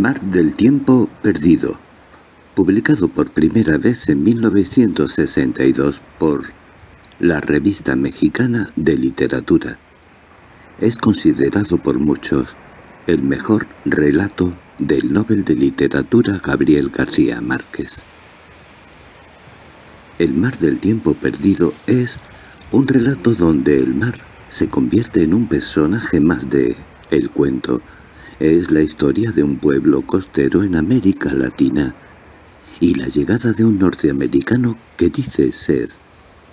mar del tiempo perdido, publicado por primera vez en 1962 por la Revista Mexicana de Literatura. Es considerado por muchos el mejor relato del Nobel de Literatura Gabriel García Márquez. El mar del tiempo perdido es un relato donde el mar se convierte en un personaje más de el cuento. Es la historia de un pueblo costero en América Latina y la llegada de un norteamericano que dice ser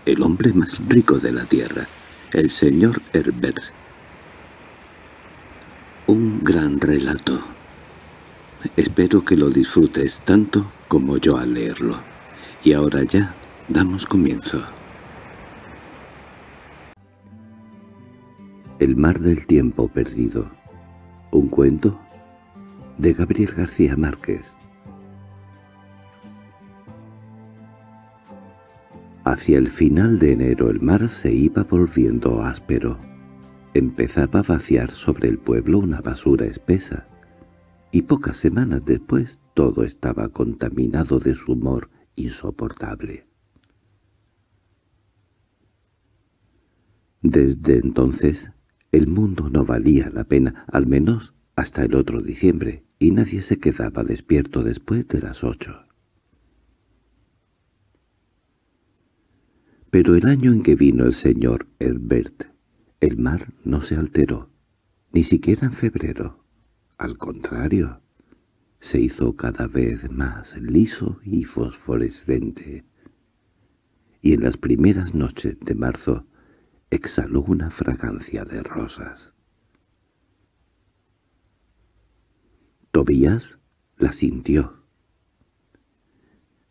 el hombre más rico de la tierra, el señor Herbert. Un gran relato. Espero que lo disfrutes tanto como yo al leerlo. Y ahora ya damos comienzo. El mar del tiempo perdido. Un cuento de Gabriel García Márquez. Hacia el final de enero el mar se iba volviendo áspero. Empezaba a vaciar sobre el pueblo una basura espesa, y pocas semanas después todo estaba contaminado de su humor insoportable. Desde entonces el mundo no valía la pena, al menos hasta el otro diciembre, y nadie se quedaba despierto después de las ocho. Pero el año en que vino el señor Herbert, el mar no se alteró, ni siquiera en febrero. Al contrario, se hizo cada vez más liso y fosforescente. Y en las primeras noches de marzo exhaló una fragancia de rosas. Tobías la sintió.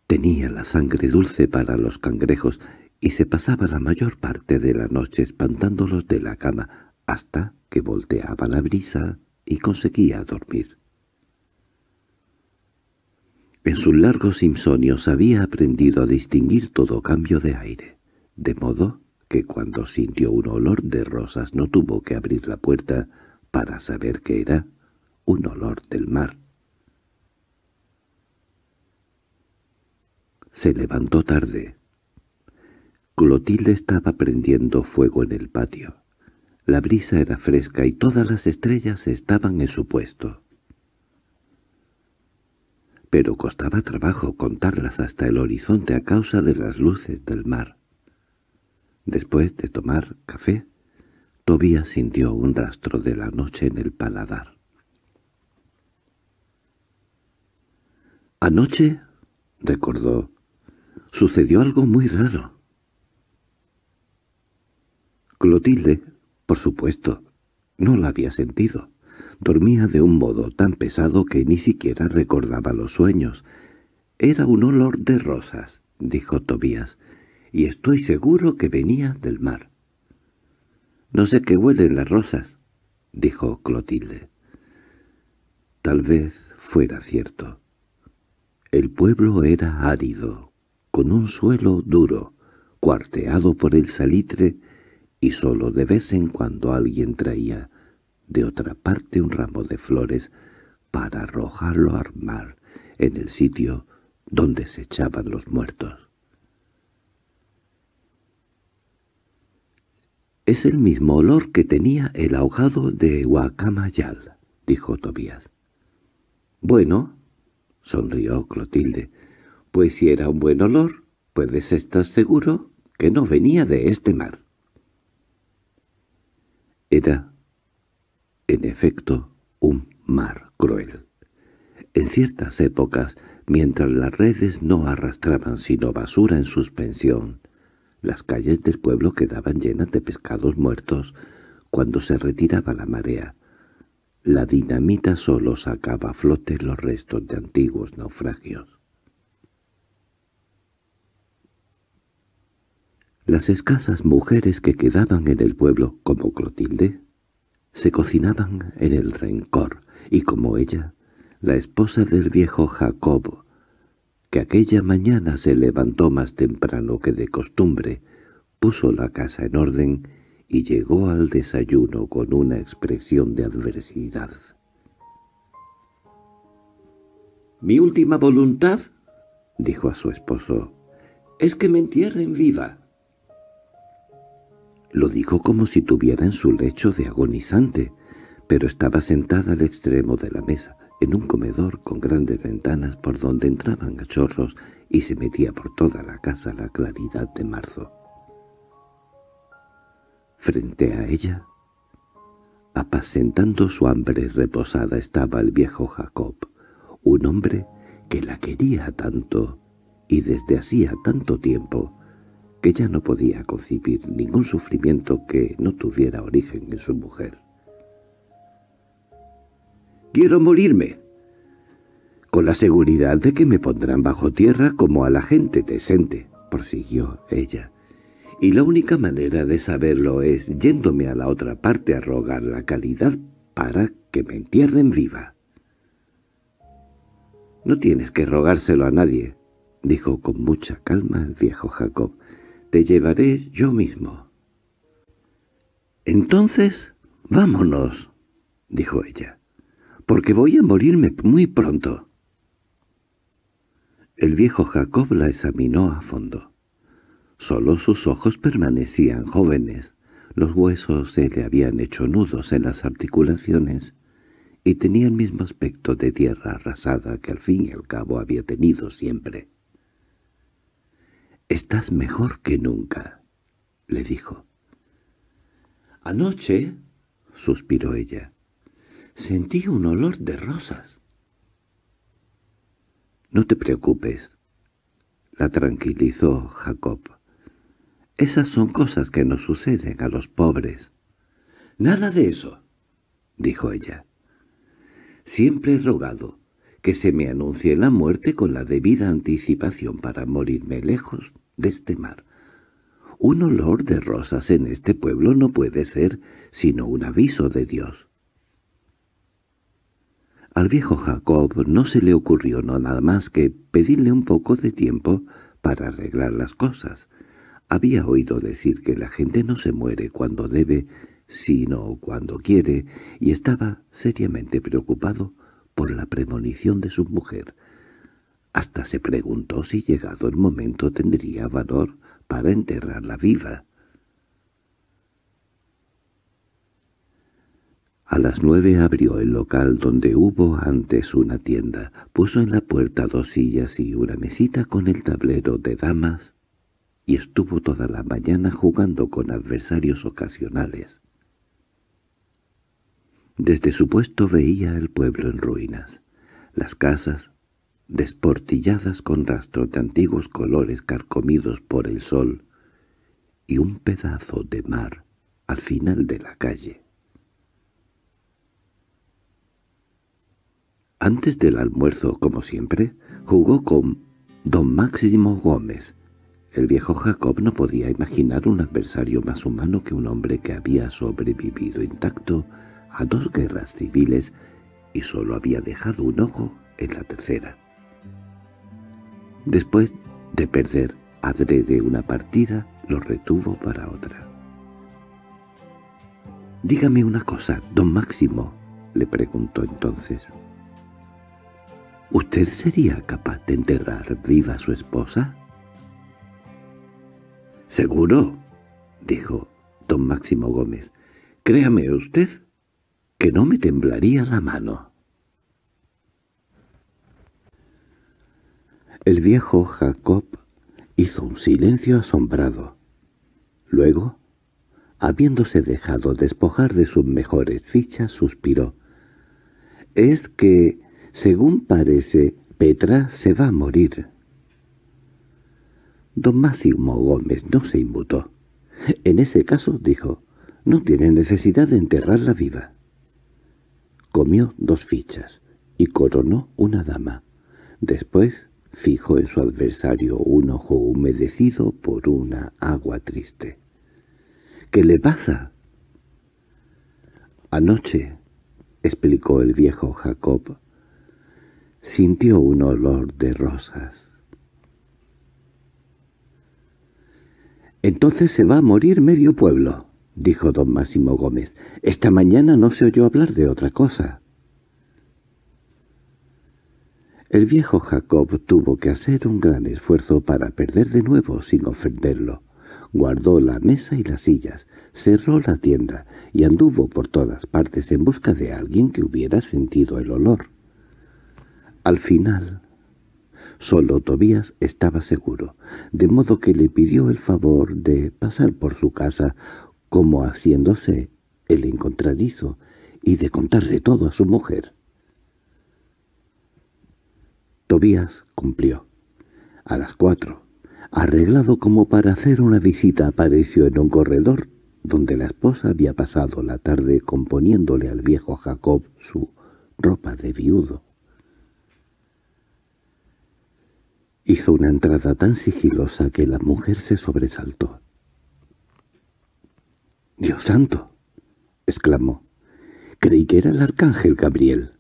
Tenía la sangre dulce para los cangrejos y se pasaba la mayor parte de la noche espantándolos de la cama hasta que volteaba la brisa y conseguía dormir. En sus largos insomnios había aprendido a distinguir todo cambio de aire, de modo que cuando sintió un olor de rosas no tuvo que abrir la puerta para saber que era un olor del mar. Se levantó tarde, Clotilde estaba prendiendo fuego en el patio. La brisa era fresca y todas las estrellas estaban en su puesto. Pero costaba trabajo contarlas hasta el horizonte a causa de las luces del mar. Después de tomar café, Tobías sintió un rastro de la noche en el paladar. «Anoche», recordó, «sucedió algo muy raro». Clotilde, por supuesto, no la había sentido. Dormía de un modo tan pesado que ni siquiera recordaba los sueños. «Era un olor de rosas», dijo Tobías, «y estoy seguro que venía del mar». «No sé qué huelen las rosas», dijo Clotilde. Tal vez fuera cierto. El pueblo era árido, con un suelo duro, cuarteado por el salitre y sólo de vez en cuando alguien traía de otra parte un ramo de flores para arrojarlo al mar en el sitio donde se echaban los muertos. «Es el mismo olor que tenía el ahogado de Guacamayal», dijo Tobías. «Bueno», sonrió Clotilde, «pues si era un buen olor, puedes estar seguro que no venía de este mar». Era, en efecto, un mar cruel. En ciertas épocas, mientras las redes no arrastraban sino basura en suspensión, las calles del pueblo quedaban llenas de pescados muertos cuando se retiraba la marea. La dinamita solo sacaba a flote los restos de antiguos naufragios. Las escasas mujeres que quedaban en el pueblo, como Clotilde, se cocinaban en el rencor, y como ella, la esposa del viejo Jacobo, que aquella mañana se levantó más temprano que de costumbre, puso la casa en orden y llegó al desayuno con una expresión de adversidad. Mi última voluntad, dijo a su esposo, es que me entierren viva. Lo dijo como si tuviera en su lecho de agonizante, pero estaba sentada al extremo de la mesa, en un comedor con grandes ventanas por donde entraban cachorros y se metía por toda la casa la claridad de marzo. Frente a ella, apacentando su hambre reposada, estaba el viejo Jacob, un hombre que la quería tanto y desde hacía tanto tiempo que ya no podía concebir ningún sufrimiento que no tuviera origen en su mujer. «Quiero morirme», con la seguridad de que me pondrán bajo tierra como a la gente decente, prosiguió ella. Y la única manera de saberlo es yéndome a la otra parte a rogar la calidad para que me entierren viva. No tienes que rogárselo a nadie, dijo con mucha calma el viejo Jacob. Te llevaré yo mismo. Entonces, vámonos, dijo ella porque voy a morirme muy pronto. El viejo Jacob la examinó a fondo. Solo sus ojos permanecían jóvenes, los huesos se le habían hecho nudos en las articulaciones y tenía el mismo aspecto de tierra arrasada que al fin y al cabo había tenido siempre. «Estás mejor que nunca», le dijo. «Anoche», suspiró ella, Sentí un olor de rosas. —No te preocupes —la tranquilizó Jacob. —Esas son cosas que nos suceden a los pobres. —Nada de eso —dijo ella. —Siempre he rogado que se me anuncie la muerte con la debida anticipación para morirme lejos de este mar. Un olor de rosas en este pueblo no puede ser sino un aviso de Dios. Al viejo Jacob no se le ocurrió nada más que pedirle un poco de tiempo para arreglar las cosas. Había oído decir que la gente no se muere cuando debe, sino cuando quiere, y estaba seriamente preocupado por la premonición de su mujer. Hasta se preguntó si llegado el momento tendría valor para enterrarla viva. A las nueve abrió el local donde hubo antes una tienda, puso en la puerta dos sillas y una mesita con el tablero de damas, y estuvo toda la mañana jugando con adversarios ocasionales. Desde su puesto veía el pueblo en ruinas, las casas desportilladas con rastros de antiguos colores carcomidos por el sol, y un pedazo de mar al final de la calle. Antes del almuerzo, como siempre, jugó con don Máximo Gómez. El viejo Jacob no podía imaginar un adversario más humano que un hombre que había sobrevivido intacto a dos guerras civiles y solo había dejado un ojo en la tercera. Después de perder adrede una partida, lo retuvo para otra. «Dígame una cosa, don Máximo», le preguntó entonces. ¿Usted sería capaz de enterrar viva a su esposa? —Seguro —dijo don Máximo Gómez—. Créame usted que no me temblaría la mano. El viejo Jacob hizo un silencio asombrado. Luego, habiéndose dejado despojar de sus mejores fichas, suspiró. «Es que según parece, Petra se va a morir. Don Máximo Gómez no se inmutó. En ese caso, dijo, no tiene necesidad de enterrarla viva. Comió dos fichas y coronó una dama. Después fijó en su adversario un ojo humedecido por una agua triste. —¿Qué le pasa? —Anoche —explicó el viejo Jacob— sintió un olor de rosas. «Entonces se va a morir medio pueblo», dijo don Máximo Gómez. «Esta mañana no se oyó hablar de otra cosa». El viejo Jacob tuvo que hacer un gran esfuerzo para perder de nuevo sin ofenderlo. Guardó la mesa y las sillas, cerró la tienda y anduvo por todas partes en busca de alguien que hubiera sentido el olor. Al final, solo Tobías estaba seguro, de modo que le pidió el favor de pasar por su casa como haciéndose el encontradizo y de contarle todo a su mujer. Tobías cumplió. A las cuatro, arreglado como para hacer una visita, apareció en un corredor donde la esposa había pasado la tarde componiéndole al viejo Jacob su ropa de viudo. Hizo una entrada tan sigilosa que la mujer se sobresaltó. —¡Dios santo! —exclamó. —Creí que era el arcángel Gabriel.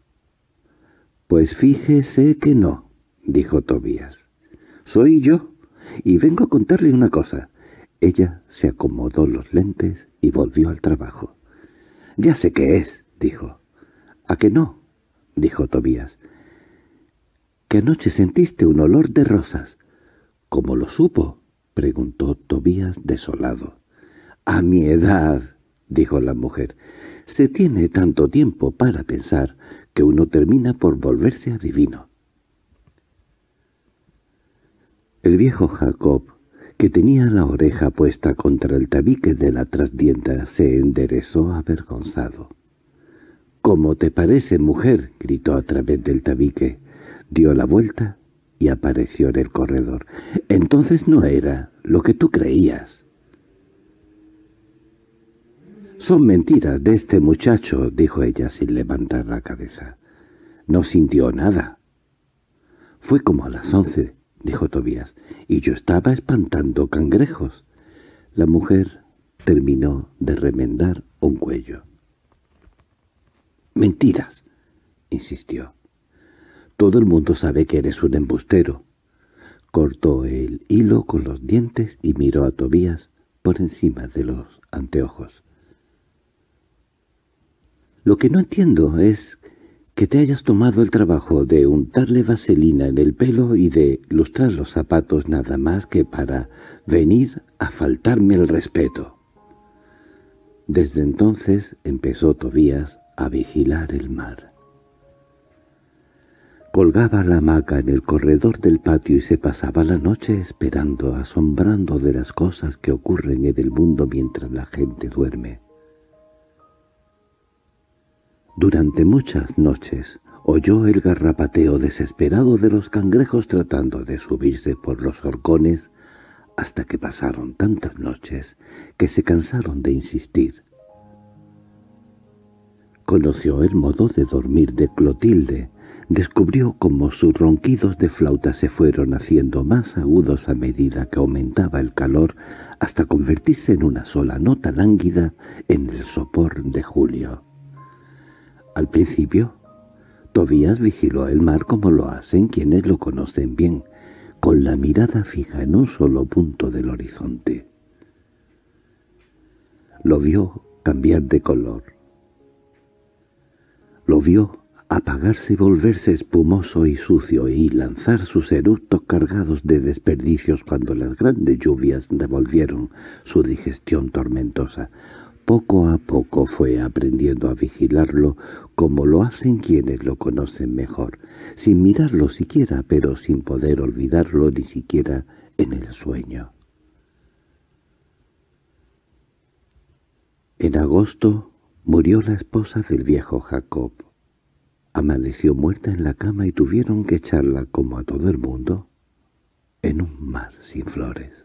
—Pues fíjese que no —dijo Tobías. —Soy yo, y vengo a contarle una cosa. Ella se acomodó los lentes y volvió al trabajo. —Ya sé qué es —dijo. —¿A que no? —dijo Tobías. Anoche sentiste un olor de rosas. —¿Cómo lo supo? —preguntó Tobías desolado. —A mi edad —dijo la mujer—, se tiene tanto tiempo para pensar que uno termina por volverse adivino. El viejo Jacob, que tenía la oreja puesta contra el tabique de la trasdienta, se enderezó avergonzado. —¿Cómo te parece, mujer? —gritó a través del tabique. Dio la vuelta y apareció en el corredor. —Entonces no era lo que tú creías. —Son mentiras de este muchacho —dijo ella sin levantar la cabeza. No sintió nada. Fue como a las once —dijo Tobías—, y yo estaba espantando cangrejos. La mujer terminó de remendar un cuello. —Mentiras —insistió. —Todo el mundo sabe que eres un embustero. Cortó el hilo con los dientes y miró a Tobías por encima de los anteojos. Lo que no entiendo es que te hayas tomado el trabajo de untarle vaselina en el pelo y de lustrar los zapatos nada más que para venir a faltarme el respeto. Desde entonces empezó Tobías a vigilar el mar. Colgaba la hamaca en el corredor del patio y se pasaba la noche esperando, asombrando de las cosas que ocurren en el mundo mientras la gente duerme. Durante muchas noches oyó el garrapateo desesperado de los cangrejos tratando de subirse por los horcones hasta que pasaron tantas noches que se cansaron de insistir. Conoció el modo de dormir de Clotilde, descubrió cómo sus ronquidos de flauta se fueron haciendo más agudos a medida que aumentaba el calor hasta convertirse en una sola nota lánguida en el sopor de Julio. Al principio, Tobías vigiló el mar como lo hacen quienes lo conocen bien, con la mirada fija en un solo punto del horizonte. Lo vio cambiar de color. Lo vio apagarse y volverse espumoso y sucio y lanzar sus eructos cargados de desperdicios cuando las grandes lluvias revolvieron su digestión tormentosa, poco a poco fue aprendiendo a vigilarlo como lo hacen quienes lo conocen mejor, sin mirarlo siquiera, pero sin poder olvidarlo ni siquiera en el sueño. En agosto murió la esposa del viejo Jacob. Amaneció muerta en la cama y tuvieron que echarla, como a todo el mundo, en un mar sin flores.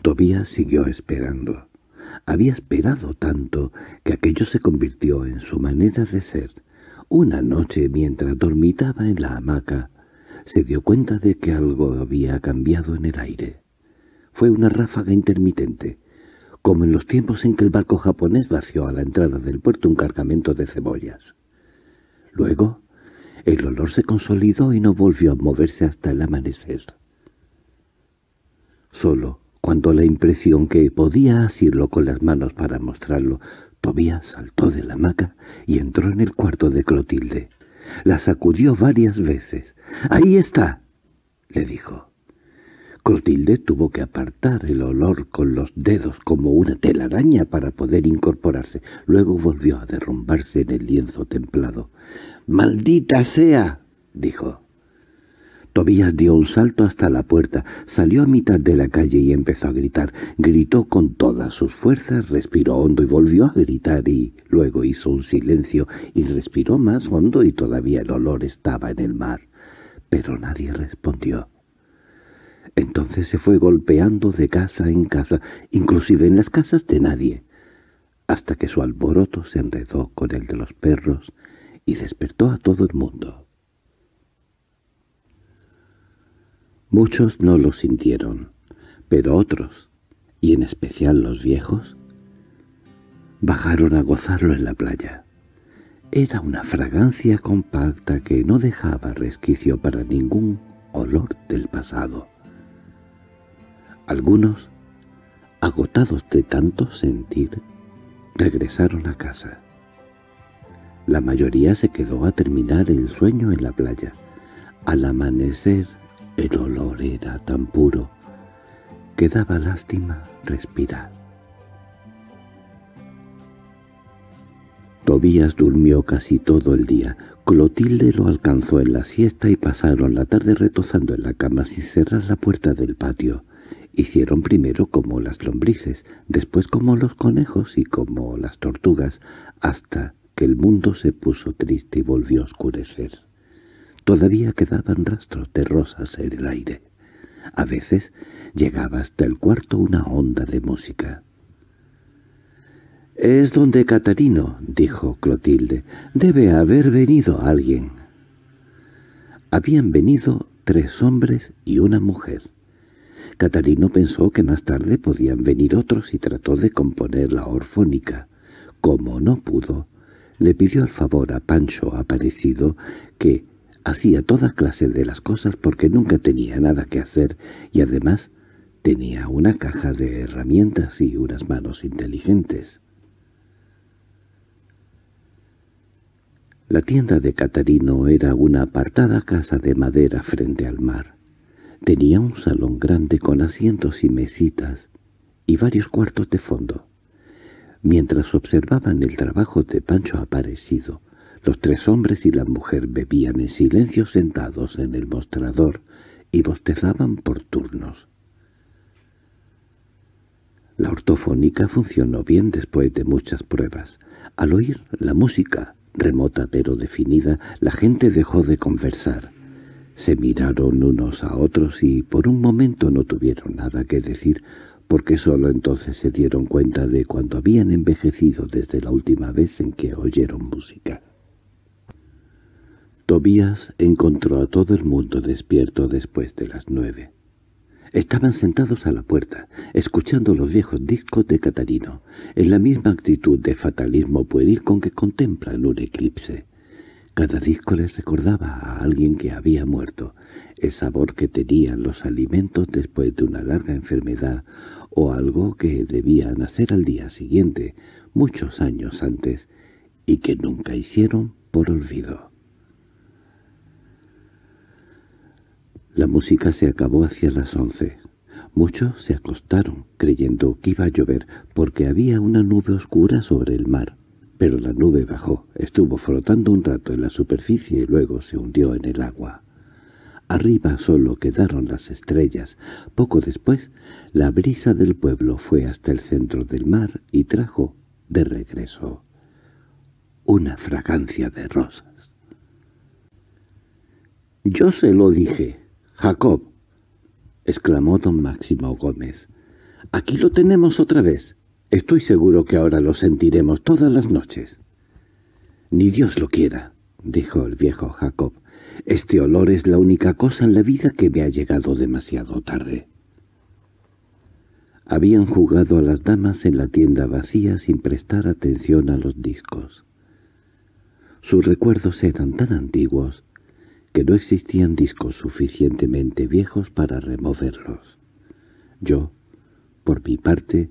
Tobías siguió esperando. Había esperado tanto que aquello se convirtió en su manera de ser. Una noche, mientras dormitaba en la hamaca, se dio cuenta de que algo había cambiado en el aire. Fue una ráfaga intermitente, como en los tiempos en que el barco japonés vació a la entrada del puerto un cargamento de cebollas. Luego, el olor se consolidó y no volvió a moverse hasta el amanecer. Solo cuando la impresión que podía asirlo con las manos para mostrarlo, Tobías saltó de la hamaca y entró en el cuarto de Clotilde. La sacudió varias veces. —¡Ahí está! —le dijo. Clotilde tuvo que apartar el olor con los dedos como una telaraña para poder incorporarse. Luego volvió a derrumbarse en el lienzo templado. —¡Maldita sea! —dijo. Tobías dio un salto hasta la puerta, salió a mitad de la calle y empezó a gritar. Gritó con todas sus fuerzas, respiró hondo y volvió a gritar y luego hizo un silencio y respiró más hondo y todavía el olor estaba en el mar. Pero nadie respondió. Entonces se fue golpeando de casa en casa, inclusive en las casas de nadie, hasta que su alboroto se enredó con el de los perros y despertó a todo el mundo. Muchos no lo sintieron, pero otros, y en especial los viejos, bajaron a gozarlo en la playa. Era una fragancia compacta que no dejaba resquicio para ningún olor del pasado. Algunos, agotados de tanto sentir, regresaron a casa. La mayoría se quedó a terminar el sueño en la playa. Al amanecer el olor era tan puro que daba lástima respirar. Tobías durmió casi todo el día. Clotilde lo alcanzó en la siesta y pasaron la tarde retozando en la cama sin cerrar la puerta del patio. Hicieron primero como las lombrices, después como los conejos y como las tortugas, hasta que el mundo se puso triste y volvió a oscurecer. Todavía quedaban rastros de rosas en el aire. A veces llegaba hasta el cuarto una onda de música. «Es donde Catarino», dijo Clotilde. «Debe haber venido alguien». Habían venido tres hombres y una mujer. Catarino pensó que más tarde podían venir otros y trató de componer la orfónica. Como no pudo, le pidió el favor a Pancho Aparecido que Hacía toda clase de las cosas porque nunca tenía nada que hacer y además tenía una caja de herramientas y unas manos inteligentes. La tienda de Catarino era una apartada casa de madera frente al mar. Tenía un salón grande con asientos y mesitas y varios cuartos de fondo. Mientras observaban el trabajo de Pancho Aparecido, los tres hombres y la mujer bebían en silencio sentados en el mostrador y bostezaban por turnos. La ortofónica funcionó bien después de muchas pruebas. Al oír la música, remota pero definida, la gente dejó de conversar. Se miraron unos a otros y por un momento no tuvieron nada que decir, porque sólo entonces se dieron cuenta de cuando habían envejecido desde la última vez en que oyeron música. Tobías encontró a todo el mundo despierto después de las nueve. Estaban sentados a la puerta, escuchando los viejos discos de Catarino, en la misma actitud de fatalismo pueril con que contemplan un eclipse. Cada disco les recordaba a alguien que había muerto, el sabor que tenían los alimentos después de una larga enfermedad o algo que debían hacer al día siguiente, muchos años antes, y que nunca hicieron por olvido. La música se acabó hacia las once. Muchos se acostaron, creyendo que iba a llover, porque había una nube oscura sobre el mar. Pero la nube bajó, estuvo flotando un rato en la superficie y luego se hundió en el agua. Arriba solo quedaron las estrellas. Poco después, la brisa del pueblo fue hasta el centro del mar y trajo, de regreso, una fragancia de rosas. «Yo se lo dije», —¡Jacob! —exclamó don Máximo Gómez. —Aquí lo tenemos otra vez. Estoy seguro que ahora lo sentiremos todas las noches. —Ni Dios lo quiera —dijo el viejo Jacob—. Este olor es la única cosa en la vida que me ha llegado demasiado tarde. Habían jugado a las damas en la tienda vacía sin prestar atención a los discos. Sus recuerdos eran tan antiguos que no existían discos suficientemente viejos para removerlos. Yo, por mi parte,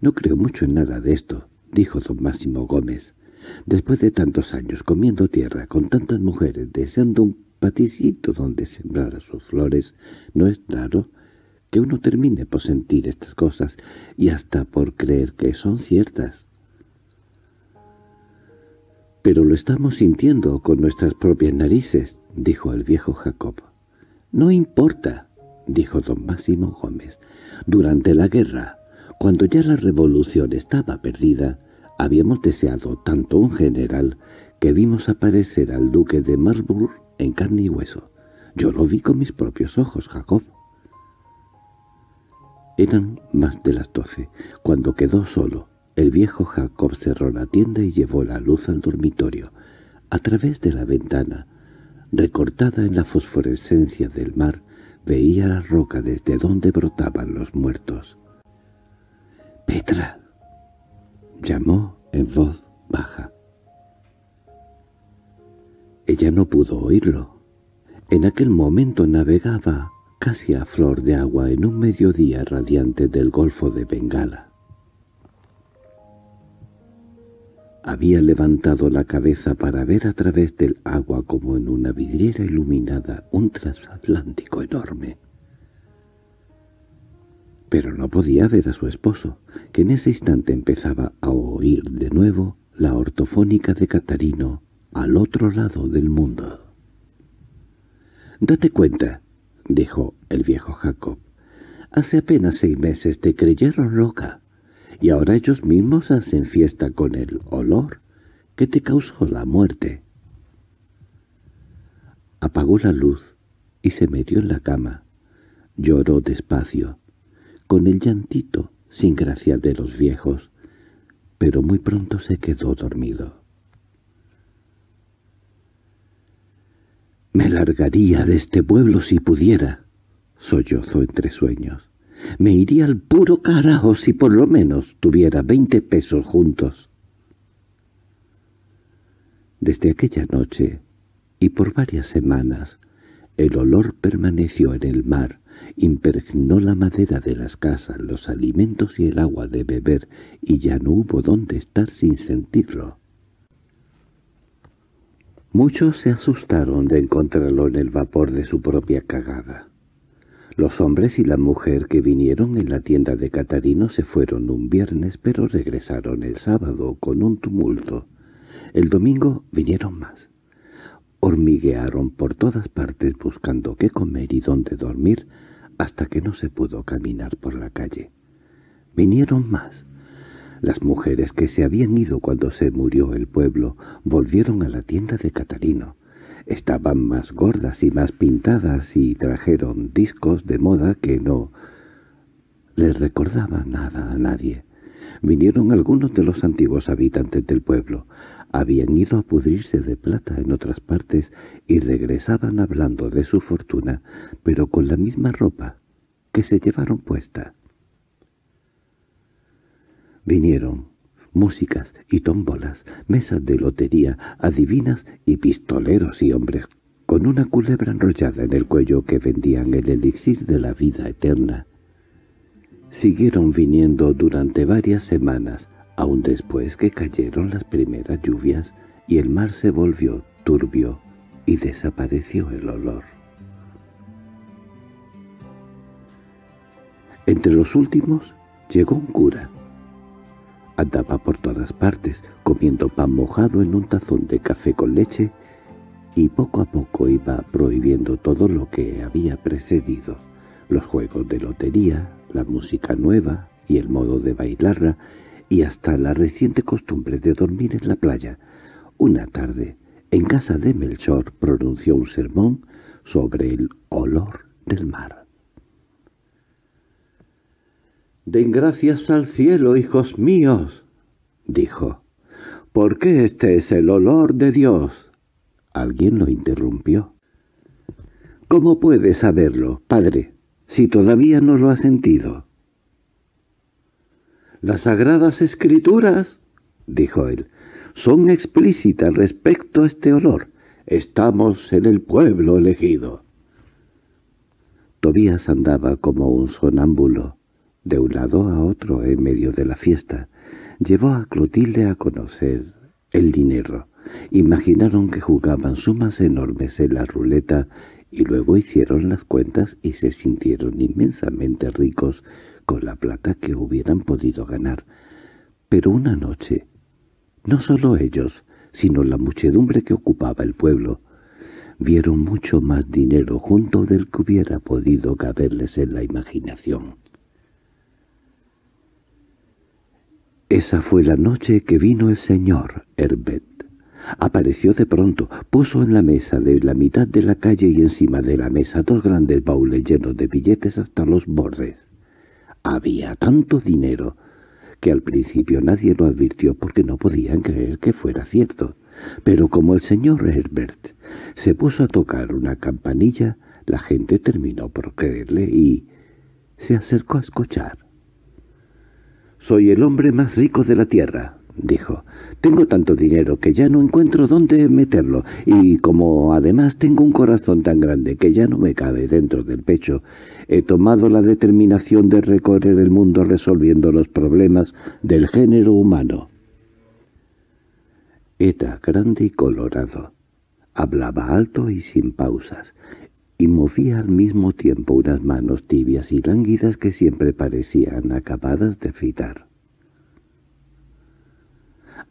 no creo mucho en nada de esto, dijo don Máximo Gómez. Después de tantos años comiendo tierra con tantas mujeres, deseando un paticito donde sembrar sus flores, no es raro que uno termine por sentir estas cosas y hasta por creer que son ciertas. —Pero lo estamos sintiendo con nuestras propias narices —dijo el viejo Jacob. —No importa —dijo don Máximo Gómez—. Durante la guerra, cuando ya la revolución estaba perdida, habíamos deseado tanto un general que vimos aparecer al duque de Marlborough en carne y hueso. Yo lo vi con mis propios ojos, Jacob. Eran más de las doce, cuando quedó solo. El viejo Jacob cerró la tienda y llevó la luz al dormitorio. A través de la ventana, recortada en la fosforescencia del mar, veía la roca desde donde brotaban los muertos. —¡Petra! —llamó en voz baja. Ella no pudo oírlo. En aquel momento navegaba casi a flor de agua en un mediodía radiante del Golfo de Bengala. Había levantado la cabeza para ver a través del agua como en una vidriera iluminada un transatlántico enorme. Pero no podía ver a su esposo, que en ese instante empezaba a oír de nuevo la ortofónica de Catarino al otro lado del mundo. «Date cuenta», dijo el viejo Jacob, «hace apenas seis meses te creyeron loca, y ahora ellos mismos hacen fiesta con el olor que te causó la muerte». Apagó la luz y se metió en la cama. Lloró despacio, con el llantito sin gracia de los viejos, pero muy pronto se quedó dormido. «Me largaría de este pueblo si pudiera», sollozó entre sueños. «Me iría al puro carajo si por lo menos tuviera veinte pesos juntos». Desde aquella noche, y por varias semanas, el olor permaneció en el mar, impregnó la madera de las casas, los alimentos y el agua de beber, y ya no hubo dónde estar sin sentirlo. Muchos se asustaron de encontrarlo en el vapor de su propia cagada. Los hombres y la mujer que vinieron en la tienda de Catarino se fueron un viernes, pero regresaron el sábado con un tumulto. El domingo vinieron más. Hormiguearon por todas partes buscando qué comer y dónde dormir, hasta que no se pudo caminar por la calle. Vinieron más. Las mujeres que se habían ido cuando se murió el pueblo volvieron a la tienda de Catarino. Estaban más gordas y más pintadas y trajeron discos de moda que no les recordaba nada a nadie. Vinieron algunos de los antiguos habitantes del pueblo. Habían ido a pudrirse de plata en otras partes y regresaban hablando de su fortuna, pero con la misma ropa que se llevaron puesta. Vinieron músicas y tómbolas, mesas de lotería, adivinas y pistoleros y hombres con una culebra enrollada en el cuello que vendían el elixir de la vida eterna. Siguieron viniendo durante varias semanas, aun después que cayeron las primeras lluvias y el mar se volvió turbio y desapareció el olor. Entre los últimos llegó un cura. Andaba por todas partes, comiendo pan mojado en un tazón de café con leche, y poco a poco iba prohibiendo todo lo que había precedido, los juegos de lotería, la música nueva y el modo de bailarla, y hasta la reciente costumbre de dormir en la playa. Una tarde, en casa de Melchor, pronunció un sermón sobre el olor del mar. «Den gracias al cielo, hijos míos», dijo, «porque este es el olor de Dios». Alguien lo interrumpió. «¿Cómo puede saberlo, padre?» si todavía no lo ha sentido. «Las sagradas escrituras», dijo él, «son explícitas respecto a este olor. Estamos en el pueblo elegido». Tobías andaba como un sonámbulo, de un lado a otro en medio de la fiesta. Llevó a Clotilde a conocer el dinero. Imaginaron que jugaban sumas enormes en la ruleta y luego hicieron las cuentas y se sintieron inmensamente ricos con la plata que hubieran podido ganar. Pero una noche, no solo ellos, sino la muchedumbre que ocupaba el pueblo, vieron mucho más dinero junto del que hubiera podido caberles en la imaginación. Esa fue la noche que vino el señor Herbert. Apareció de pronto, puso en la mesa de la mitad de la calle y encima de la mesa dos grandes baúles llenos de billetes hasta los bordes. Había tanto dinero que al principio nadie lo advirtió porque no podían creer que fuera cierto. Pero como el señor Herbert se puso a tocar una campanilla, la gente terminó por creerle y se acercó a escuchar. «Soy el hombre más rico de la tierra», dijo. «Tengo tanto dinero que ya no encuentro dónde meterlo, y como además tengo un corazón tan grande que ya no me cabe dentro del pecho, he tomado la determinación de recorrer el mundo resolviendo los problemas del género humano». Era grande y colorado. Hablaba alto y sin pausas, y movía al mismo tiempo unas manos tibias y lánguidas que siempre parecían acabadas de fitar.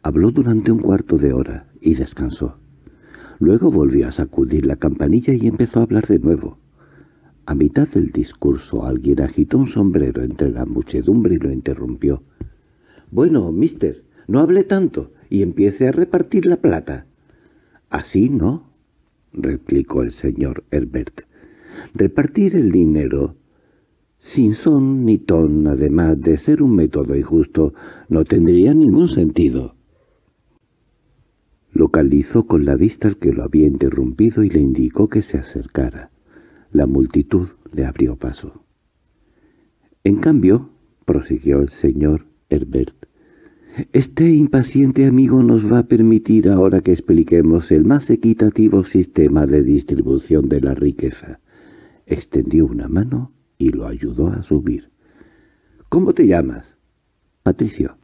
Habló durante un cuarto de hora y descansó. Luego volvió a sacudir la campanilla y empezó a hablar de nuevo. A mitad del discurso alguien agitó un sombrero entre la muchedumbre y lo interrumpió. «Bueno, mister, no hable tanto y empiece a repartir la plata». «Así no», replicó el señor Herbert. «Repartir el dinero sin son ni ton, además de ser un método injusto, no tendría ningún sentido». Localizó con la vista al que lo había interrumpido y le indicó que se acercara. La multitud le abrió paso. En cambio, prosiguió el señor Herbert, este impaciente amigo nos va a permitir ahora que expliquemos el más equitativo sistema de distribución de la riqueza. Extendió una mano y lo ayudó a subir. —¿Cómo te llamas? —Patricio.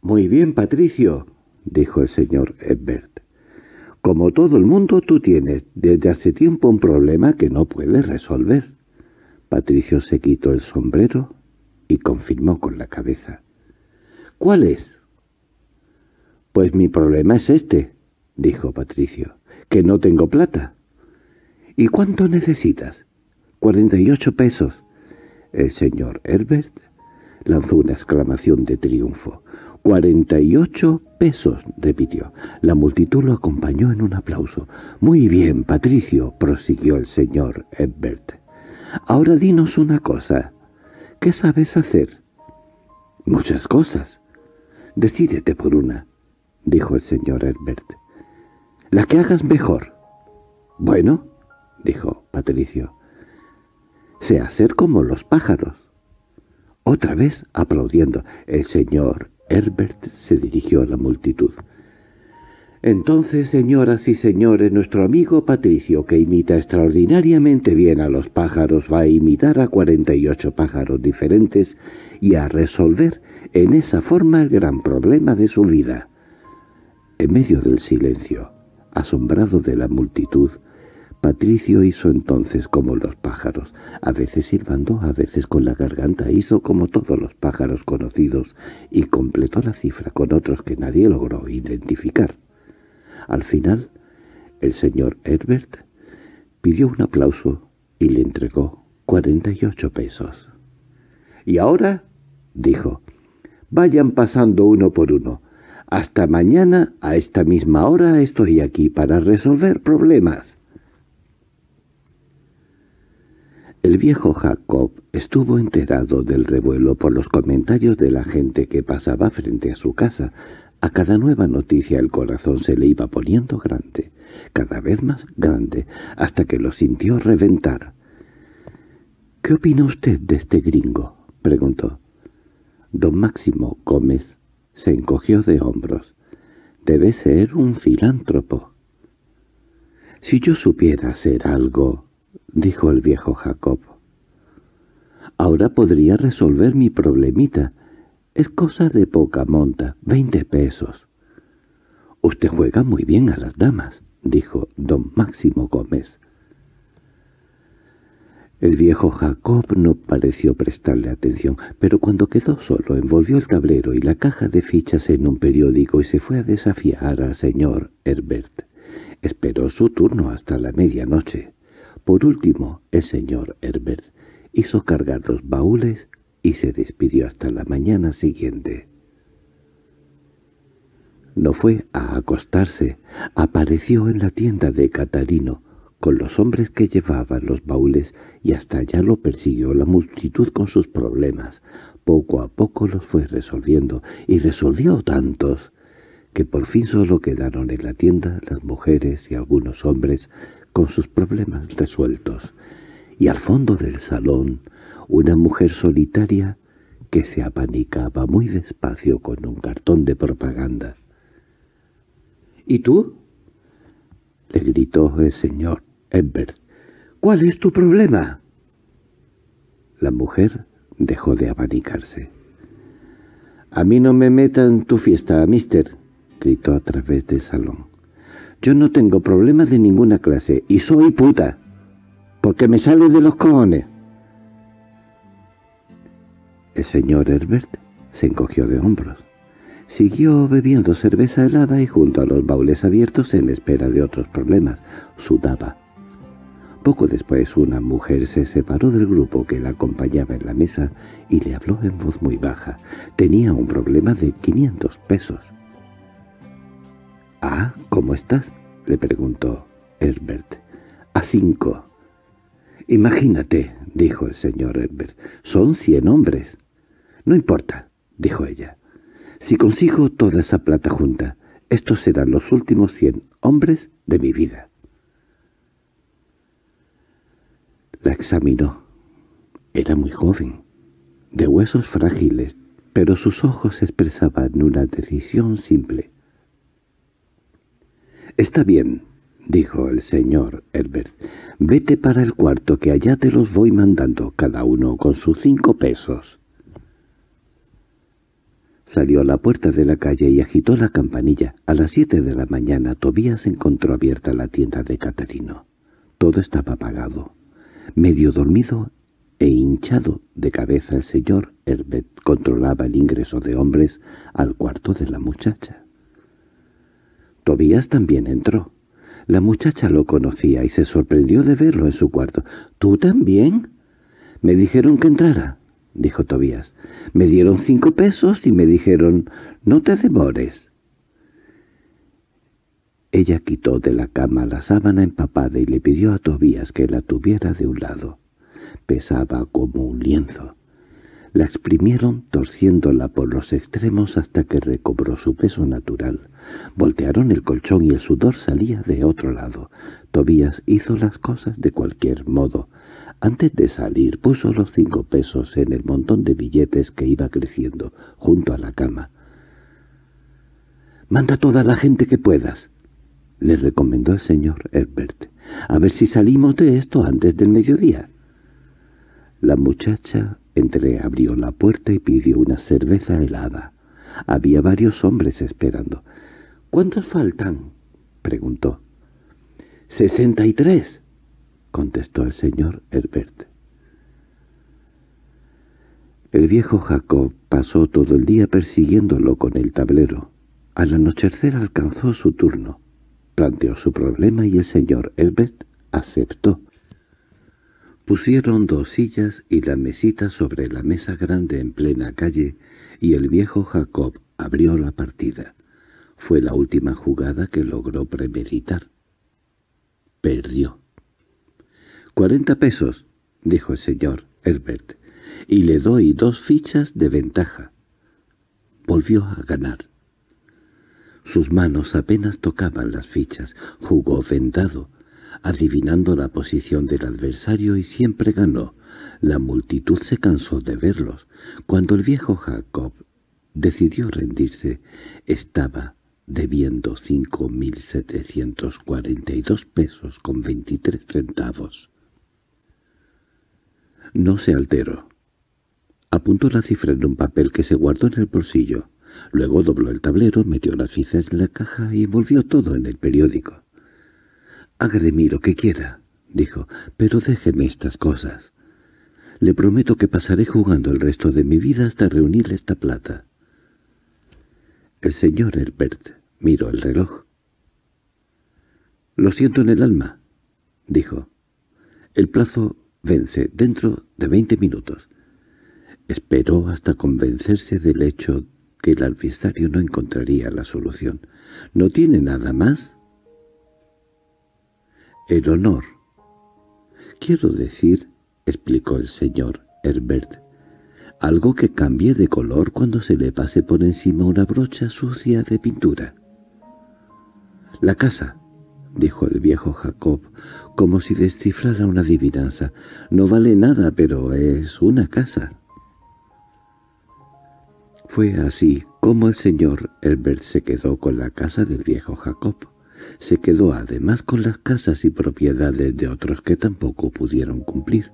—Muy bien, Patricio —dijo el señor Ebert. Como todo el mundo, tú tienes desde hace tiempo un problema que no puedes resolver. Patricio se quitó el sombrero y confirmó con la cabeza. —¿Cuál es? —Pues mi problema es este —dijo Patricio—, que no tengo plata. —¿Y cuánto necesitas? —Cuarenta y ocho pesos. El señor Herbert lanzó una exclamación de triunfo. —¡Cuarenta y ocho pesos! —repitió. La multitud lo acompañó en un aplauso. —Muy bien, Patricio —prosiguió el señor Herbert. —Ahora dinos una cosa. ¿Qué sabes hacer? —Muchas cosas. —Decídete por una —dijo el señor Herbert. —La que hagas mejor. —Bueno —dijo Patricio—, sé hacer como los pájaros. Otra vez aplaudiendo, el señor Herbert se dirigió a la multitud. Entonces, señoras y señores, nuestro amigo Patricio, que imita extraordinariamente bien a los pájaros, va a imitar a cuarenta y ocho pájaros diferentes y a resolver en esa forma el gran problema de su vida. En medio del silencio, asombrado de la multitud, Patricio hizo entonces como los pájaros, a veces silbando, a veces con la garganta, hizo como todos los pájaros conocidos y completó la cifra con otros que nadie logró identificar. Al final, el señor Herbert pidió un aplauso y le entregó cuarenta y ocho pesos. —¿Y ahora? —dijo. —Vayan pasando uno por uno. Hasta mañana, a esta misma hora, estoy aquí para resolver problemas. El viejo Jacob estuvo enterado del revuelo por los comentarios de la gente que pasaba frente a su casa. A cada nueva noticia el corazón se le iba poniendo grande, cada vez más grande, hasta que lo sintió reventar. —¿Qué opina usted de este gringo? —preguntó. Don Máximo Gómez se encogió de hombros. —Debe ser un filántropo. —Si yo supiera hacer algo —dijo el viejo Jacob. —Ahora podría resolver mi problemita. Es cosa de poca monta, veinte pesos. «Usted juega muy bien a las damas», dijo don Máximo Gómez. El viejo Jacob no pareció prestarle atención, pero cuando quedó solo envolvió el tablero y la caja de fichas en un periódico y se fue a desafiar al señor Herbert. Esperó su turno hasta la medianoche. Por último, el señor Herbert hizo cargar los baúles y se despidió hasta la mañana siguiente. No fue a acostarse, apareció en la tienda de Catarino, con los hombres que llevaban los baúles y hasta allá lo persiguió la multitud con sus problemas. Poco a poco los fue resolviendo, y resolvió tantos, que por fin solo quedaron en la tienda las mujeres y algunos hombres con sus problemas resueltos, y al fondo del salón una mujer solitaria que se apanicaba muy despacio con un cartón de propaganda. —¿Y tú? —le gritó el señor Edbert. —¿Cuál es tu problema? La mujer dejó de abanicarse. —A mí no me meta en tu fiesta, mister —gritó a través del salón. —Yo no tengo problemas de ninguna clase, y soy puta, porque me sale de los cojones. El señor Herbert se encogió de hombros. Siguió bebiendo cerveza helada y junto a los baúles abiertos en espera de otros problemas. Sudaba. Poco después una mujer se separó del grupo que la acompañaba en la mesa y le habló en voz muy baja. Tenía un problema de 500 pesos. —¿Ah, cómo estás? —le preguntó Herbert. —A cinco. —Imagínate —dijo el señor Herbert—, son cien hombres. —No importa —dijo ella—. Si consigo toda esa plata junta, estos serán los últimos cien hombres de mi vida. La examinó. Era muy joven, de huesos frágiles, pero sus ojos expresaban una decisión simple. «Está bien», dijo el señor Herbert. «Vete para el cuarto, que allá te los voy mandando, cada uno con sus cinco pesos». Salió a la puerta de la calle y agitó la campanilla. A las siete de la mañana Tobías encontró abierta la tienda de Catarino. Todo estaba apagado. Medio dormido e hinchado de cabeza el señor Herbert controlaba el ingreso de hombres al cuarto de la muchacha. Tobías también entró. La muchacha lo conocía y se sorprendió de verlo en su cuarto. —¿Tú también? —Me dijeron que entrara —dijo Tobías. —Me dieron cinco pesos y me dijeron «no te demores». Ella quitó de la cama la sábana empapada y le pidió a Tobías que la tuviera de un lado. Pesaba como un lienzo. La exprimieron torciéndola por los extremos hasta que recobró su peso natural. Voltearon el colchón y el sudor salía de otro lado. Tobías hizo las cosas de cualquier modo. Antes de salir puso los cinco pesos en el montón de billetes que iba creciendo junto a la cama. «Manda toda la gente que puedas», le recomendó el señor Herbert. «A ver si salimos de esto antes del mediodía». La muchacha entreabrió la puerta y pidió una cerveza helada. Había varios hombres esperando. «¿Cuántos faltan?» preguntó. «Sesenta y tres», contestó el señor Herbert. El viejo Jacob pasó todo el día persiguiéndolo con el tablero. Al anochecer alcanzó su turno. Planteó su problema y el señor Herbert aceptó. Pusieron dos sillas y la mesita sobre la mesa grande en plena calle, y el viejo Jacob abrió la partida. Fue la última jugada que logró premeditar. Perdió. —Cuarenta pesos —dijo el señor Herbert—, y le doy dos fichas de ventaja. Volvió a ganar. Sus manos apenas tocaban las fichas. Jugó vendado, adivinando la posición del adversario y siempre ganó. La multitud se cansó de verlos. Cuando el viejo Jacob decidió rendirse, estaba debiendo cinco mil setecientos cuarenta y dos pesos con veintitrés centavos. No se alteró. Apuntó la cifra en un papel que se guardó en el bolsillo. Luego dobló el tablero, metió las fichas en la caja y envolvió todo en el periódico. «Haga de mí lo que quiera», dijo, «pero déjeme estas cosas. Le prometo que pasaré jugando el resto de mi vida hasta reunir esta plata». El señor Herbert miró el reloj. «Lo siento en el alma», dijo. «El plazo vence dentro de veinte minutos». Esperó hasta convencerse del hecho que el adversario no encontraría la solución. ¿No tiene nada más? El honor. Quiero decir, explicó el señor Herbert, algo que cambie de color cuando se le pase por encima una brocha sucia de pintura. La casa, dijo el viejo Jacob, como si descifrara una adivinanza, no vale nada, pero es una casa. Fue así como el señor Herbert se quedó con la casa del viejo Jacob. Se quedó además con las casas y propiedades de otros que tampoco pudieron cumplir,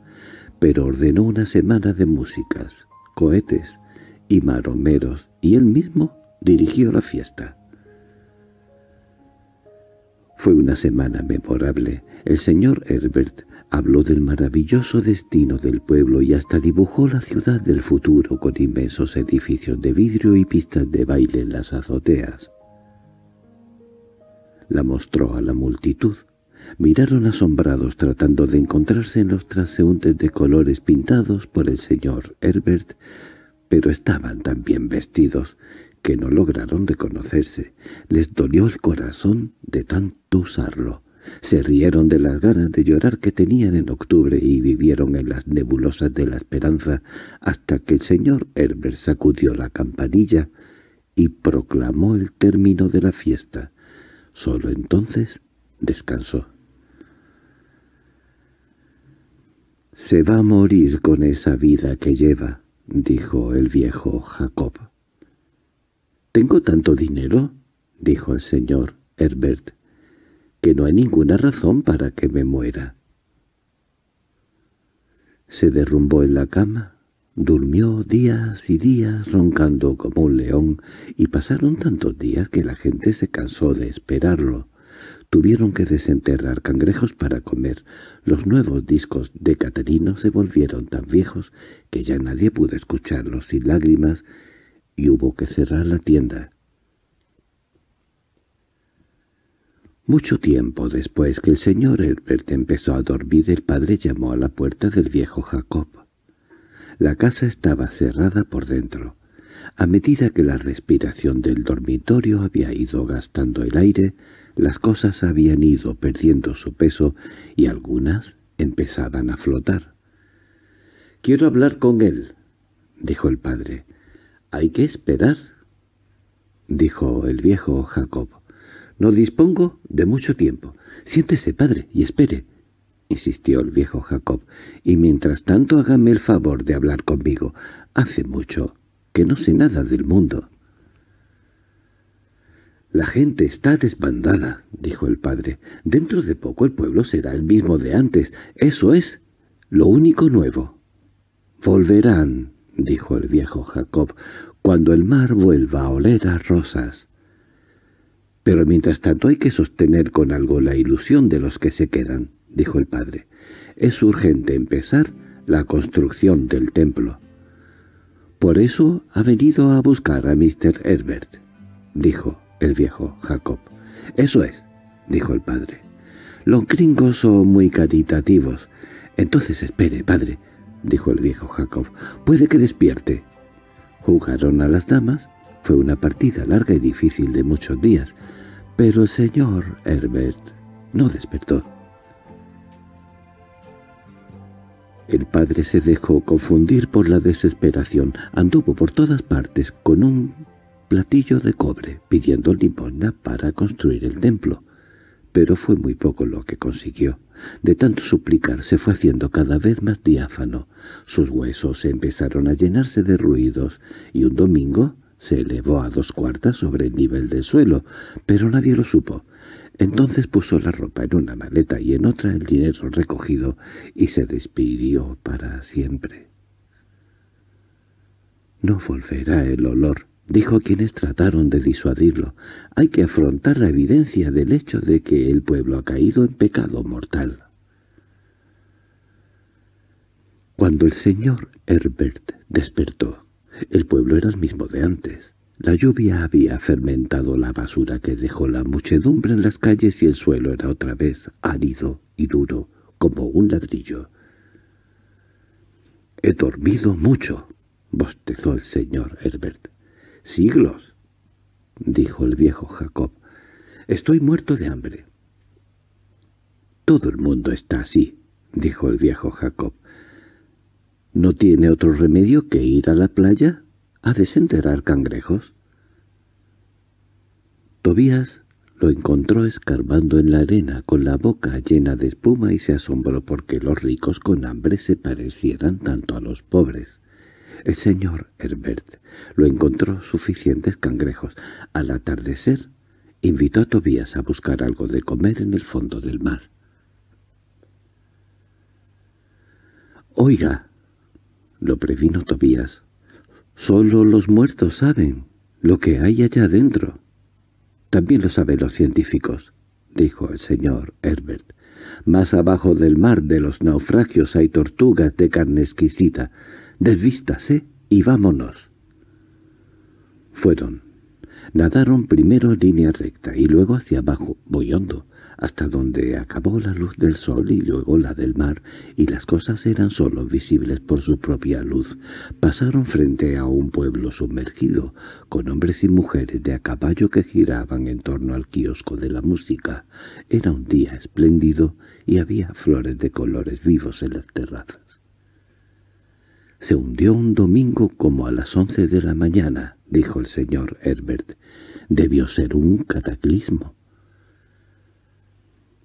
pero ordenó una semana de músicas, cohetes y maromeros, y él mismo dirigió la fiesta. Fue una semana memorable. El señor Herbert habló del maravilloso destino del pueblo y hasta dibujó la ciudad del futuro con inmensos edificios de vidrio y pistas de baile en las azoteas. La mostró a la multitud. Miraron asombrados tratando de encontrarse en los transeúntes de colores pintados por el señor Herbert, pero estaban tan bien vestidos que no lograron reconocerse. Les dolió el corazón de tanto usarlo. Se rieron de las ganas de llorar que tenían en octubre y vivieron en las nebulosas de la esperanza hasta que el señor Herbert sacudió la campanilla y proclamó el término de la fiesta. Solo entonces descansó. «Se va a morir con esa vida que lleva», dijo el viejo Jacob. «¿Tengo tanto dinero?» dijo el señor Herbert, «que no hay ninguna razón para que me muera». Se derrumbó en la cama, durmió días y días roncando como un león, y pasaron tantos días que la gente se cansó de esperarlo. Tuvieron que desenterrar cangrejos para comer. Los nuevos discos de Caterino se volvieron tan viejos que ya nadie pudo escucharlos sin lágrimas y hubo que cerrar la tienda. Mucho tiempo después que el señor Herbert empezó a dormir, el padre llamó a la puerta del viejo Jacob. La casa estaba cerrada por dentro. A medida que la respiración del dormitorio había ido gastando el aire, las cosas habían ido perdiendo su peso y algunas empezaban a flotar. «Quiero hablar con él», dijo el padre. —Hay que esperar —dijo el viejo Jacob. —No dispongo de mucho tiempo. Siéntese, padre, y espere —insistió el viejo Jacob—, y mientras tanto hágame el favor de hablar conmigo. Hace mucho que no sé nada del mundo. —La gente está desbandada —dijo el padre. —Dentro de poco el pueblo será el mismo de antes. Eso es lo único nuevo. —Volverán —dijo el viejo Jacob—, cuando el mar vuelva a oler a rosas. Pero mientras tanto hay que sostener con algo la ilusión de los que se quedan —dijo el padre—. Es urgente empezar la construcción del templo. —Por eso ha venido a buscar a Mr. Herbert —dijo el viejo Jacob. —Eso es —dijo el padre—. Los gringos son muy caritativos. Entonces espere, padre —dijo el viejo Jacob—. Puede que despierte. Jugaron a las damas. Fue una partida larga y difícil de muchos días. Pero el señor Herbert no despertó. El padre se dejó confundir por la desesperación. Anduvo por todas partes con un platillo de cobre, pidiendo limosna para construir el templo pero fue muy poco lo que consiguió. De tanto suplicar se fue haciendo cada vez más diáfano. Sus huesos empezaron a llenarse de ruidos, y un domingo se elevó a dos cuartas sobre el nivel del suelo, pero nadie lo supo. Entonces puso la ropa en una maleta y en otra el dinero recogido, y se despidió para siempre. «No volverá el olor», dijo quienes trataron de disuadirlo. Hay que afrontar la evidencia del hecho de que el pueblo ha caído en pecado mortal. Cuando el señor Herbert despertó, el pueblo era el mismo de antes. La lluvia había fermentado la basura que dejó la muchedumbre en las calles y el suelo era otra vez árido y duro como un ladrillo. «He dormido mucho», bostezó el señor Herbert. «Siglos», dijo el viejo Jacob. «Estoy muerto de hambre». «Todo el mundo está así», dijo el viejo Jacob. «¿No tiene otro remedio que ir a la playa?» a desenterrar cangrejos. Tobías lo encontró escarbando en la arena con la boca llena de espuma y se asombró porque los ricos con hambre se parecieran tanto a los pobres. El señor Herbert lo encontró suficientes cangrejos. Al atardecer invitó a Tobías a buscar algo de comer en el fondo del mar. «Oiga», lo previno Tobías, Solo los muertos saben lo que hay allá adentro. También lo saben los científicos, dijo el señor Herbert. Más abajo del mar de los naufragios hay tortugas de carne exquisita. Desvístase y vámonos. Fueron. Nadaron primero línea recta y luego hacia abajo, muy hondo, hasta donde acabó la luz del sol y luego la del mar, y las cosas eran sólo visibles por su propia luz. Pasaron frente a un pueblo sumergido, con hombres y mujeres de a caballo que giraban en torno al kiosco de la música. Era un día espléndido y había flores de colores vivos en las terrazas. «Se hundió un domingo como a las once de la mañana», dijo el señor Herbert. «Debió ser un cataclismo».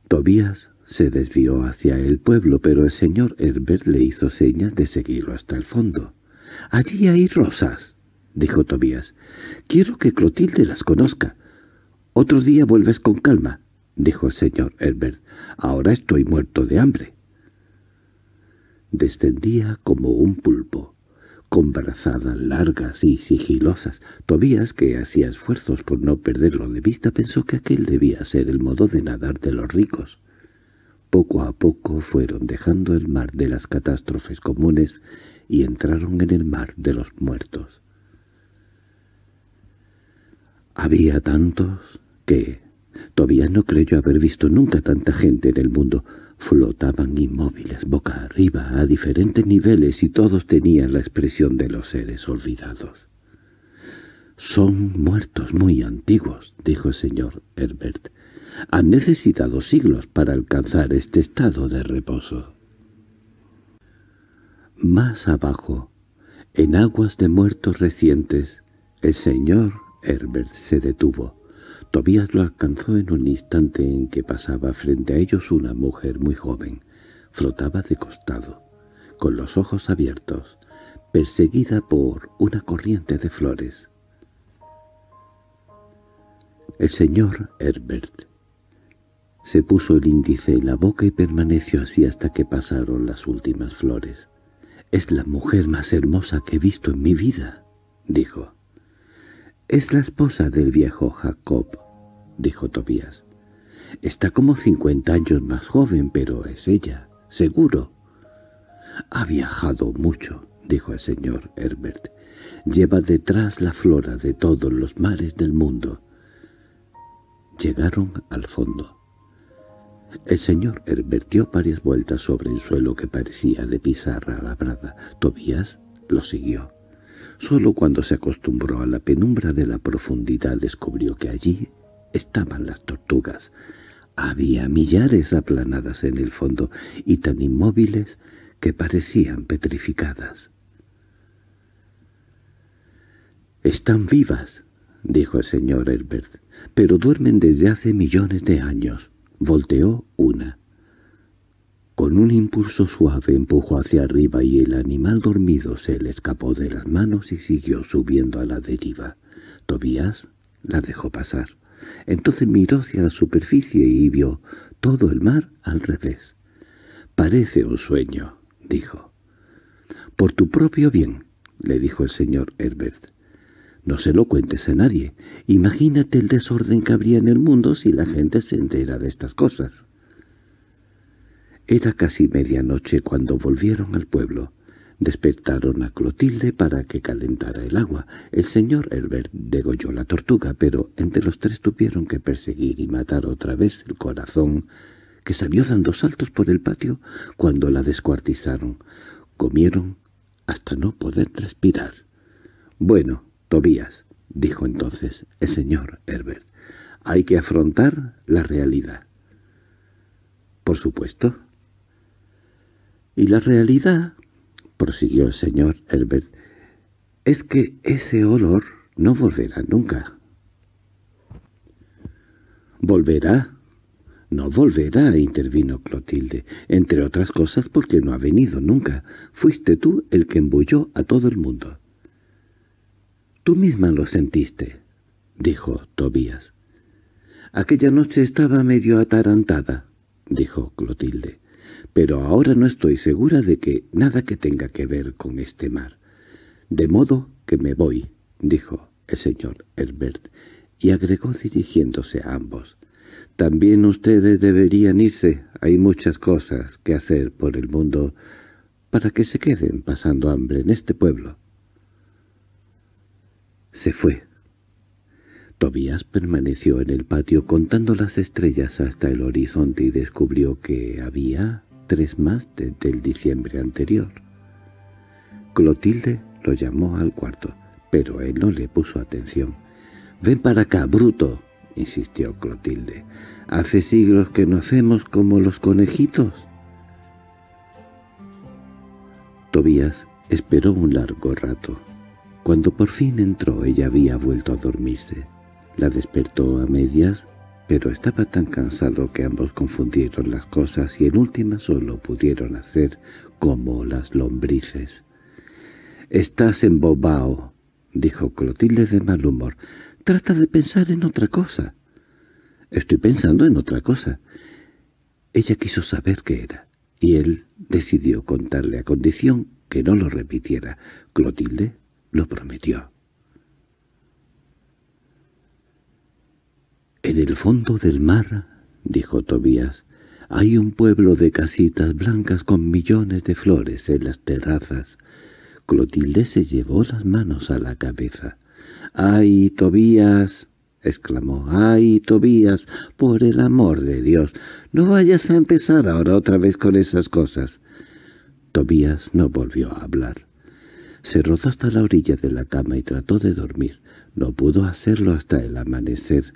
Tobías se desvió hacia el pueblo, pero el señor Herbert le hizo señas de seguirlo hasta el fondo. «Allí hay rosas», dijo Tobías. «Quiero que Clotilde las conozca. Otro día vuelves con calma», dijo el señor Herbert. «Ahora estoy muerto de hambre». Descendía como un pulpo con brazadas largas y sigilosas. Tobías, que hacía esfuerzos por no perderlo de vista, pensó que aquel debía ser el modo de nadar de los ricos. Poco a poco fueron dejando el mar de las catástrofes comunes y entraron en el mar de los muertos. Había tantos que Tobías no creyó haber visto nunca tanta gente en el mundo, Flotaban inmóviles boca arriba a diferentes niveles y todos tenían la expresión de los seres olvidados. «Son muertos muy antiguos», dijo el señor Herbert. «Han necesitado siglos para alcanzar este estado de reposo». Más abajo, en aguas de muertos recientes, el señor Herbert se detuvo. Tobías lo alcanzó en un instante en que pasaba frente a ellos una mujer muy joven. Flotaba de costado, con los ojos abiertos, perseguida por una corriente de flores. El señor Herbert se puso el índice en la boca y permaneció así hasta que pasaron las últimas flores. «Es la mujer más hermosa que he visto en mi vida», dijo. «Es la esposa del viejo Jacob», dijo Tobías. «Está como cincuenta años más joven, pero es ella, seguro». «Ha viajado mucho», dijo el señor Herbert. «Lleva detrás la flora de todos los mares del mundo». Llegaron al fondo. El señor Herbert dio varias vueltas sobre el suelo que parecía de pizarra labrada. Tobías lo siguió. Solo cuando se acostumbró a la penumbra de la profundidad descubrió que allí estaban las tortugas. Había millares aplanadas en el fondo y tan inmóviles que parecían petrificadas. «Están vivas», dijo el señor Herbert, «pero duermen desde hace millones de años». Volteó una. Con un impulso suave empujó hacia arriba y el animal dormido se le escapó de las manos y siguió subiendo a la deriva. Tobías la dejó pasar. Entonces miró hacia la superficie y vio todo el mar al revés. «Parece un sueño», dijo. «Por tu propio bien», le dijo el señor Herbert. No se lo cuentes a nadie. Imagínate el desorden que habría en el mundo si la gente se entera de estas cosas. Era casi medianoche cuando volvieron al pueblo. Despertaron a Clotilde para que calentara el agua. El señor Herbert degolló la tortuga, pero entre los tres tuvieron que perseguir y matar otra vez el corazón, que salió dando saltos por el patio cuando la descuartizaron. Comieron hasta no poder respirar. Bueno, Tobías, dijo entonces el señor Herbert, hay que afrontar la realidad. Por supuesto. Y la realidad, prosiguió el señor Herbert, es que ese olor no volverá nunca. —¿Volverá? —No volverá —intervino Clotilde—, entre otras cosas porque no ha venido nunca. Fuiste tú el que embulló a todo el mundo. —Tú misma lo sentiste —dijo Tobías. —Aquella noche estaba medio atarantada —dijo Clotilde—, pero ahora no estoy segura de que nada que tenga que ver con este mar. De modo que me voy —dijo el señor Herbert, y agregó dirigiéndose a ambos. También ustedes deberían irse. Hay muchas cosas que hacer por el mundo para que se queden pasando hambre en este pueblo. Se fue. Tobías permaneció en el patio contando las estrellas hasta el horizonte y descubrió que había tres más desde el diciembre anterior. Clotilde lo llamó al cuarto, pero él no le puso atención. «Ven para acá, bruto», insistió Clotilde. «Hace siglos que no hacemos como los conejitos». Tobías esperó un largo rato. Cuando por fin entró ella había vuelto a dormirse. La despertó a medias, pero estaba tan cansado que ambos confundieron las cosas y en última solo pudieron hacer como las lombrices. «Estás embobao», dijo Clotilde de mal humor. «Trata de pensar en otra cosa». «Estoy pensando en otra cosa». Ella quiso saber qué era, y él decidió contarle a condición que no lo repitiera. Clotilde lo prometió. En el fondo del mar, dijo Tobías, hay un pueblo de casitas blancas con millones de flores en las terrazas. Clotilde se llevó las manos a la cabeza. —¡Ay, Tobías! —exclamó. —¡Ay, Tobías! Por el amor de Dios, no vayas a empezar ahora otra vez con esas cosas. Tobías no volvió a hablar. Se rodó hasta la orilla de la cama y trató de dormir. No pudo hacerlo hasta el amanecer,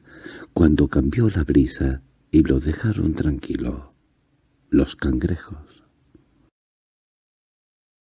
cuando cambió la brisa y lo dejaron tranquilo. Los cangrejos.